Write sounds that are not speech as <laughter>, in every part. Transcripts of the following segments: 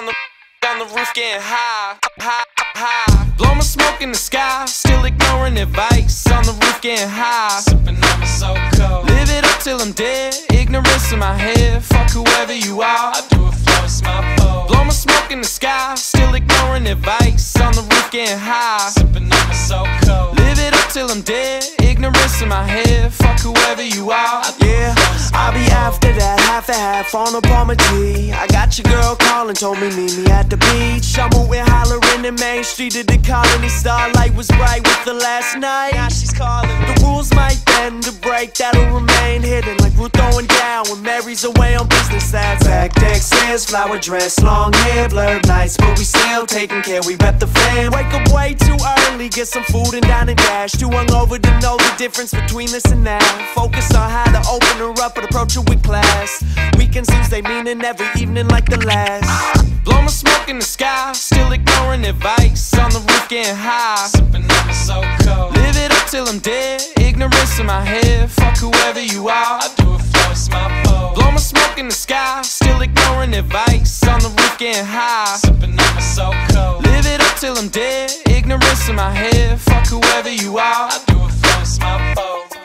on the on the roof getting high, high, high. Blow my smoke in the sky, still ignoring advice. On the roof getting high, sipping on my so cold. Live it up till I'm dead, ignorance in my head. Fuck whoever you are, I do it for it's my fault. Blow my smoke in the sky, still ignoring advice. On the roof getting high, sipping on my so cold. Live it up till I'm dead, ignorance in my head. Fuck whoever you are, Yeah, I'll be after that, half a half on a Palmer G. I got your girl calling, told me meet me at the beach. I'm moving, hollering in Main Street of the colony. Starlight was bright with the last night. Now she's calling. The rules might bend to break, that'll remain hidden. Like we're throwing down when Mary's away on business. That's Tactics says flower dress, long hair, blurred nights, but we still taking care. We rep the fam. Wake up way too early, get some food and dine and dash. Too hungover to know the difference between this and that. Focus on how to open her up and approach her with class. Weekends lose they meaning every evening like the last. Blow my smoke in the sky, still ignoring advice. On the roof getting high, sipping on my so cold. Live it up till I'm dead, ignorance in my head. Fuck whoever you are, I do it for my fault. Blow my smoke in the sky, still advice. On the roof getting high, sipping on my so cold. Live it up till I'm dead, ignorance in my head. Fuck whoever you are, I do it for my fault.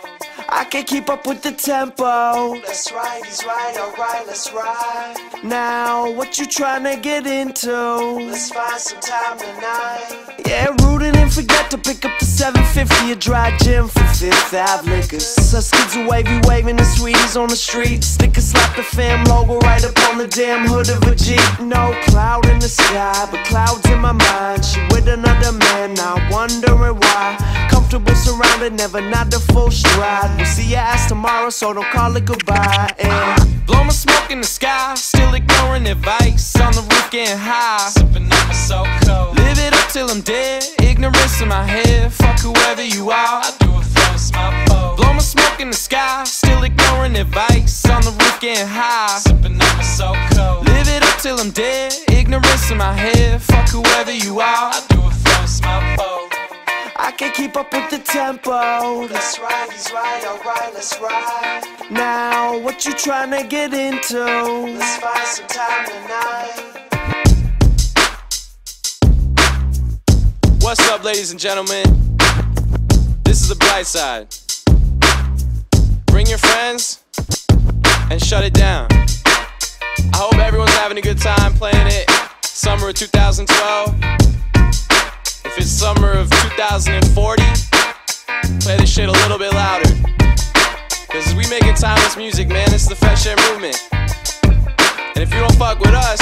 I can't keep up with the tempo. That's right, he's right, alright, let's ride. Now, what you tryna get into? Let's find some time tonight. Yeah, rooted and forget to pick up the 750 a dry gym for Fifth Ave liquors. Us kids are wavy, waving the sweeties on the street. Sticker slap the fam logo right up on the damn hood of a Jeep. No cloud in the sky, but clouds in my mind. She with another man, now wondering why. Comfortable surrounded, never not the full stride. We'll see your ass tomorrow, so don't call it goodbye. Eh. And Blow my smoke in the sky, still ignoring advice. On the roof getting high, sipping on my so cold. Live it up till I'm dead, ignorance in my head. Fuck whoever you are, I do it for my fault. Blow my smoke in the sky, still ignoring advice. On the roof getting high, sipping on my so cold. Live it up till I'm dead, ignorance in my head. Fuck whoever you are, I do it for my fault. I can't keep up with the tempo. That's right, he's right, alright, let's ride. Now, what you tryna get into? Let's find some time tonight. What's up, ladies and gentlemen? This is the bright side. Bring your friends and shut it down. I hope everyone's having a good time playing it. Summer of 2012. If it's summer of 2040, play this shit a little bit louder. Cause we making timeless music, man. This is the fresh air movement. And if you don't fuck with us,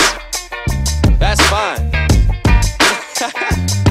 that's fine. <laughs>